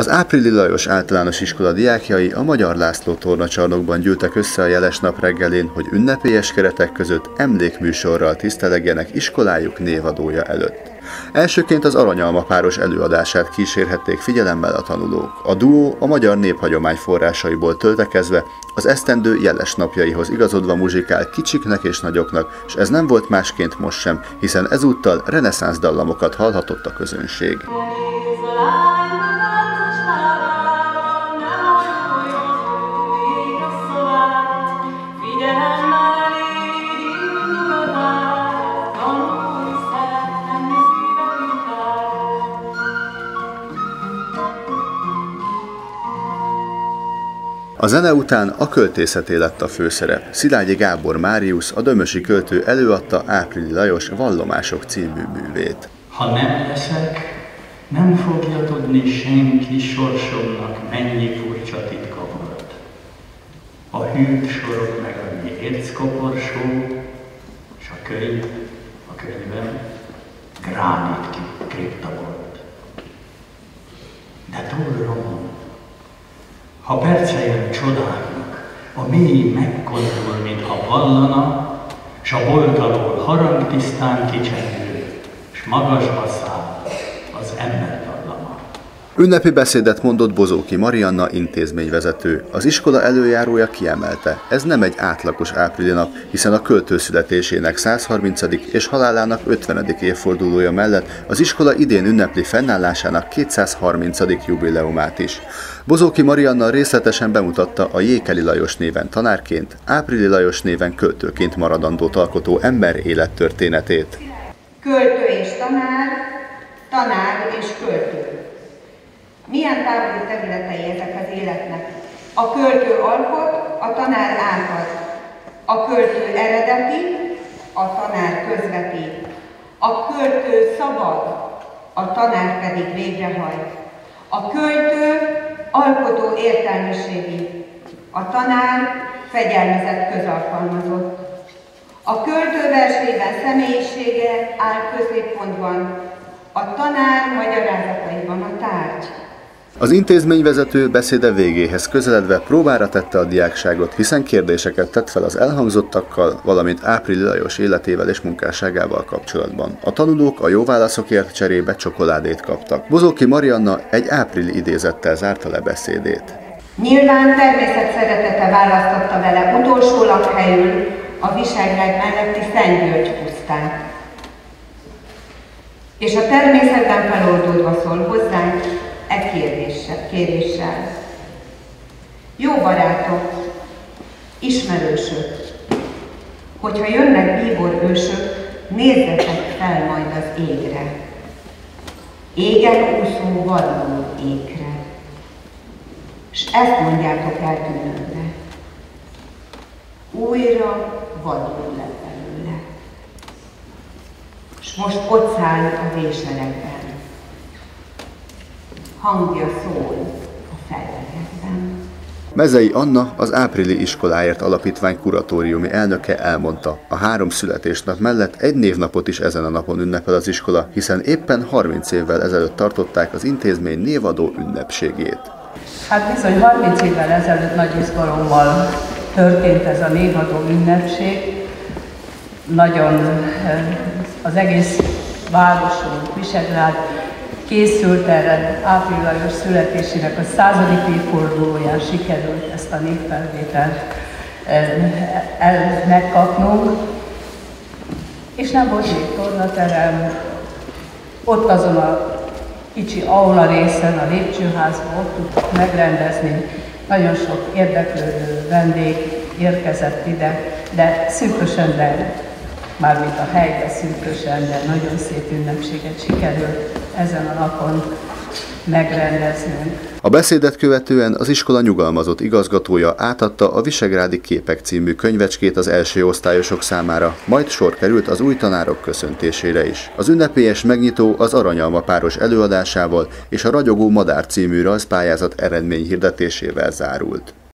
Az Áprili Lajos általános iskola diákjai a Magyar László tornacsarnokban gyűltek össze a jeles nap reggelén, hogy ünnepélyes keretek között emlékműsorral tisztelegjenek iskolájuk névadója előtt. Elsőként az Aranyalma páros előadását kísérhették figyelemmel a tanulók. A duó a magyar néphagyomány forrásaiból töltekezve az esztendő jeles napjaihoz igazodva muzsikál kicsiknek és nagyoknak, és ez nem volt másként most sem, hiszen ezúttal reneszánsz dallamokat hallhatott a közönség. A zene után a költészeté lett a főszerep. Szilágyi Gábor Máriusz, a dömösi költő előadta Áprili Lajos Vallomások című művét. Ha nem leszek, nem fogja tudni senki sorsomnak mennyi furcsa titka volt. A hűt sorok meg annyi érckoporsó, és a könyv, a könyvem gránit kripta volt. De túl romon, ha perceljen csodáknak, a mély megkondul, mintha vallana, s a bolt alól harangtisztán kicsengő, s magasba száll Ünnepi beszédet mondott Bozóki Marianna intézményvezető. Az iskola előjárója kiemelte, ez nem egy átlagos áprili nap, hiszen a költő születésének 130. és halálának 50. évfordulója mellett az iskola idén ünnepli fennállásának 230. jubileumát is. Bozóki Marianna részletesen bemutatta a Jékeli Lajos néven tanárként, Áprili Lajos néven költőként maradandó alkotó ember élettörténetét. Költő és tanár, tanár és költő. Milyen távoli területei ezek az életnek? A költő alkot, a tanár átad. A költő eredeti, a tanár közvetít. A költő szabad, a tanár pedig végrehajt. A költő alkotó értelmiségi, a tanár fegyelmezett közalkalmazott. A költő versében személyisége áll középpontban, a tanár magyarázataiban a tárgy. Az intézményvezető beszéde végéhez közeledve próbára tette a diákságot, hiszen kérdéseket tett fel az elhangzottakkal, valamint Áprili Lajos életével és munkásságával kapcsolatban. A tanulók a jó válaszokért cserébe csokoládét kaptak. Bozóki Marianna egy áprili idézettel zárta le beszédét. Nyilván természet szeretete választotta vele utolsó lakhelyül a Visegrád melletti Szent György pusztán. És a természetben feloldódva szól hozzánk, e kérdéssel, kéréssel. Jó barátok, ismerősök, hogyha jönnek bíbor ősök, nézzetek fel majd az égre. Égen úszó vaduló ékre. És ezt mondjátok el tűnőre. Újra vadul le belőle. És most ott száll a véselegben hangja szól a fejletekben. Mezei Anna, az Áprili Iskoláért Alapítvány kuratóriumi elnöke elmondta, a három születésnap mellett egy névnapot is ezen a napon ünnepel az iskola, hiszen éppen 30 évvel ezelőtt tartották az intézmény névadó ünnepségét. Hát bizony 30 évvel ezelőtt nagy izgalommal történt ez a névadó ünnepség. Nagyon eh, az egész városunk, Visegrád készült erre Április Lajos születésének a századik évfordulóján sikerült ezt a névfelvételt el, megkapnunk, és nem volt még tornaterem, ott azon a kicsi aula részen, a lépcsőházban ott tudtuk megrendezni, nagyon sok érdeklődő vendég érkezett ide, de szűkösen, de mármint a helybe szűkösen, de nagyon szép ünnepséget sikerült ezen a napon megrendeznünk. A beszédet követően az iskola nyugalmazott igazgatója átadta a Visegrádi Képek című könyvecskét az első osztályosok számára, majd sor került az új tanárok köszöntésére is. Az ünnepélyes megnyitó az Aranyalma páros előadásával és a Ragyogó Madár című rajzpályázat eredmény hirdetésével zárult.